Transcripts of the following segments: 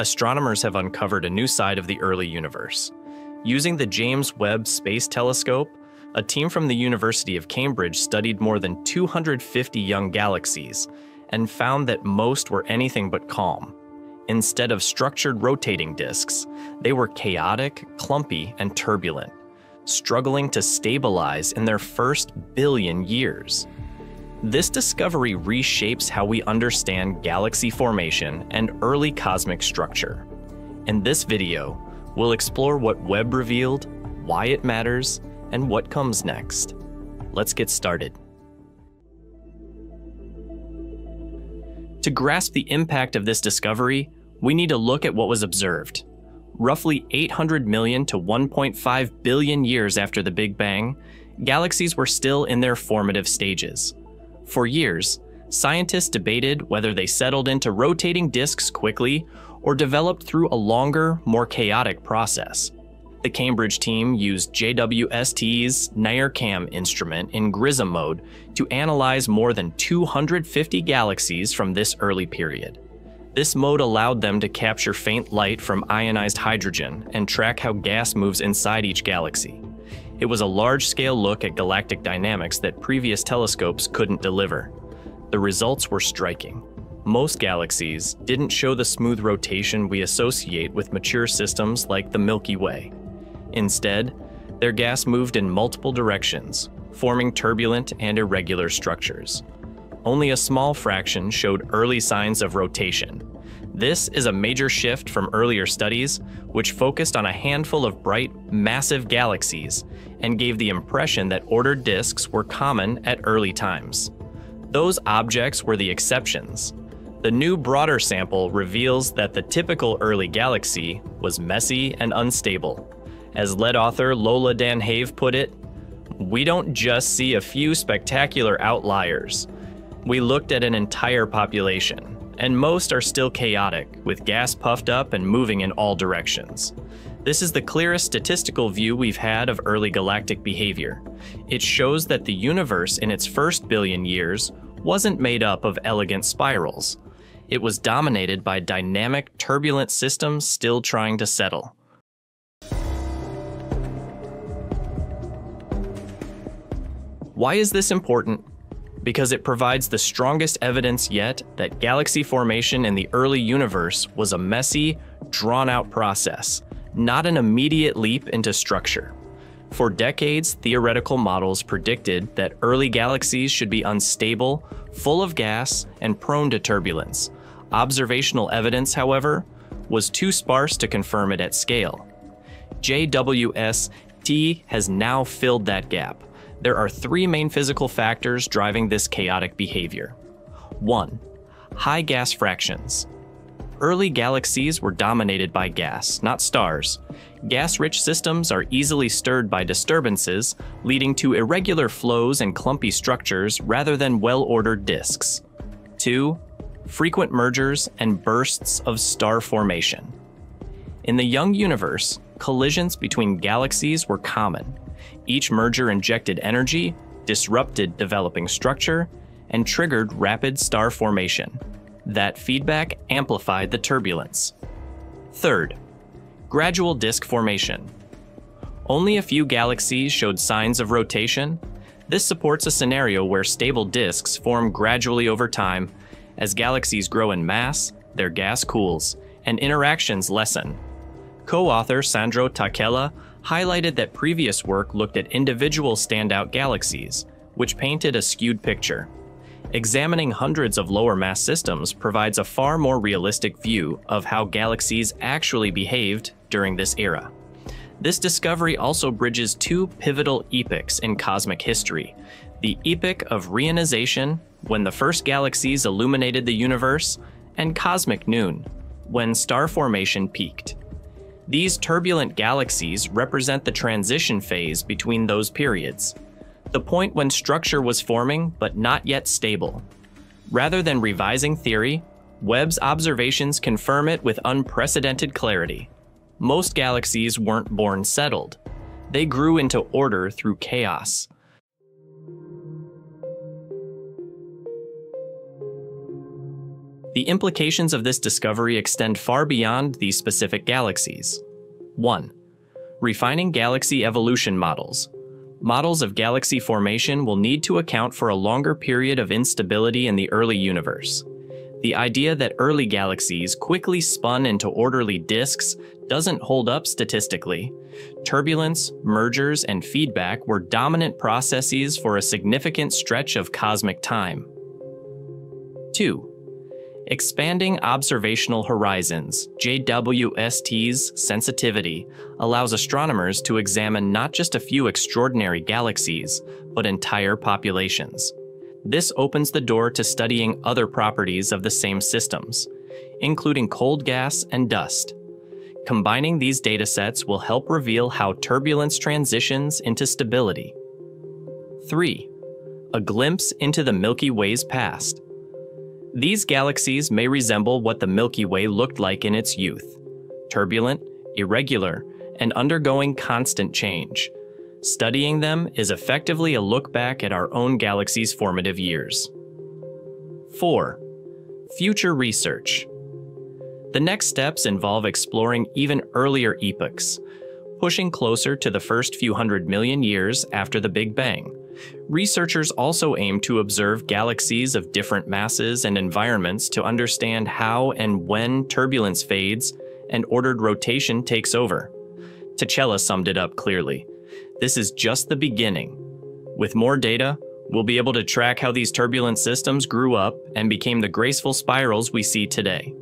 astronomers have uncovered a new side of the early universe. Using the James Webb Space Telescope, a team from the University of Cambridge studied more than 250 young galaxies and found that most were anything but calm. Instead of structured rotating disks, they were chaotic, clumpy, and turbulent, struggling to stabilize in their first billion years. This discovery reshapes how we understand galaxy formation and early cosmic structure. In this video, we'll explore what Webb revealed, why it matters, and what comes next. Let's get started. To grasp the impact of this discovery, we need to look at what was observed. Roughly 800 million to 1.5 billion years after the Big Bang, galaxies were still in their formative stages. For years, scientists debated whether they settled into rotating disks quickly or developed through a longer, more chaotic process. The Cambridge team used JWST's NIRCam instrument in GRISM mode to analyze more than 250 galaxies from this early period. This mode allowed them to capture faint light from ionized hydrogen and track how gas moves inside each galaxy. It was a large scale look at galactic dynamics that previous telescopes couldn't deliver. The results were striking. Most galaxies didn't show the smooth rotation we associate with mature systems like the Milky Way. Instead, their gas moved in multiple directions, forming turbulent and irregular structures. Only a small fraction showed early signs of rotation, this is a major shift from earlier studies, which focused on a handful of bright, massive galaxies and gave the impression that ordered disks were common at early times. Those objects were the exceptions. The new broader sample reveals that the typical early galaxy was messy and unstable. As lead author Lola Danhaive put it, we don't just see a few spectacular outliers. We looked at an entire population and most are still chaotic, with gas puffed up and moving in all directions. This is the clearest statistical view we've had of early galactic behavior. It shows that the universe in its first billion years wasn't made up of elegant spirals. It was dominated by dynamic, turbulent systems still trying to settle. Why is this important? Because it provides the strongest evidence yet that galaxy formation in the early universe was a messy, drawn out process, not an immediate leap into structure. For decades, theoretical models predicted that early galaxies should be unstable, full of gas, and prone to turbulence. Observational evidence, however, was too sparse to confirm it at scale. JWST has now filled that gap there are three main physical factors driving this chaotic behavior. 1. High gas fractions. Early galaxies were dominated by gas, not stars. Gas rich systems are easily stirred by disturbances, leading to irregular flows and clumpy structures rather than well ordered disks. 2. Frequent mergers and bursts of star formation. In the young universe, collisions between galaxies were common, each merger injected energy, disrupted developing structure, and triggered rapid star formation. That feedback amplified the turbulence. Third, gradual disk formation. Only a few galaxies showed signs of rotation. This supports a scenario where stable disks form gradually over time. As galaxies grow in mass, their gas cools, and interactions lessen. Co author Sandro Tacchella highlighted that previous work looked at individual standout galaxies, which painted a skewed picture. Examining hundreds of lower mass systems provides a far more realistic view of how galaxies actually behaved during this era. This discovery also bridges two pivotal epochs in cosmic history the epoch of reionization, when the first galaxies illuminated the universe, and cosmic noon, when star formation peaked. These turbulent galaxies represent the transition phase between those periods, the point when structure was forming but not yet stable. Rather than revising theory, Webb's observations confirm it with unprecedented clarity. Most galaxies weren't born settled. They grew into order through chaos. The implications of this discovery extend far beyond these specific galaxies. 1. Refining galaxy evolution models. Models of galaxy formation will need to account for a longer period of instability in the early universe. The idea that early galaxies quickly spun into orderly disks doesn't hold up statistically. Turbulence, mergers, and feedback were dominant processes for a significant stretch of cosmic time. 2. Expanding Observational Horizons, JWST's sensitivity, allows astronomers to examine not just a few extraordinary galaxies, but entire populations. This opens the door to studying other properties of the same systems, including cold gas and dust. Combining these datasets will help reveal how turbulence transitions into stability. 3. A glimpse into the Milky Way's past. These galaxies may resemble what the Milky Way looked like in its youth turbulent, irregular, and undergoing constant change. Studying them is effectively a look back at our own galaxy's formative years. 4. Future research. The next steps involve exploring even earlier epochs, pushing closer to the first few hundred million years after the Big Bang. Researchers also aim to observe galaxies of different masses and environments to understand how and when turbulence fades and ordered rotation takes over. Tacchella summed it up clearly. This is just the beginning. With more data, we'll be able to track how these turbulent systems grew up and became the graceful spirals we see today.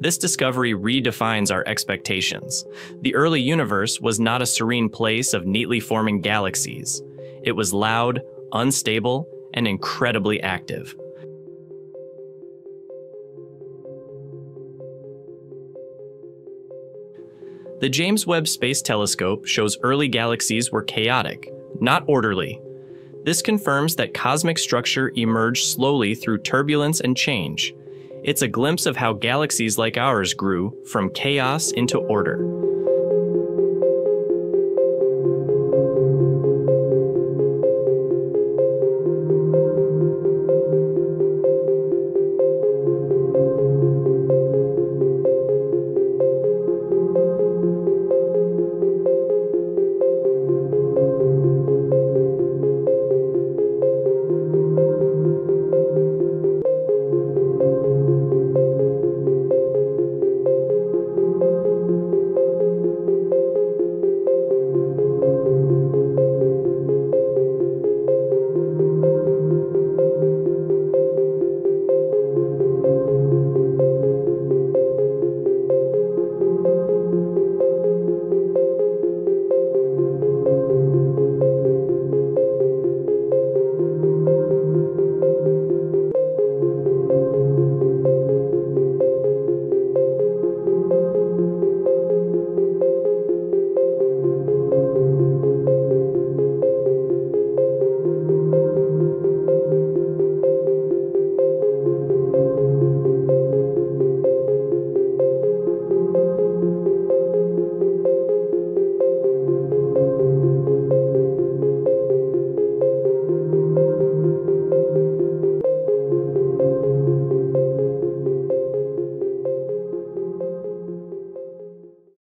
This discovery redefines our expectations. The early universe was not a serene place of neatly forming galaxies. It was loud, unstable, and incredibly active. The James Webb Space Telescope shows early galaxies were chaotic, not orderly. This confirms that cosmic structure emerged slowly through turbulence and change. It's a glimpse of how galaxies like ours grew from chaos into order.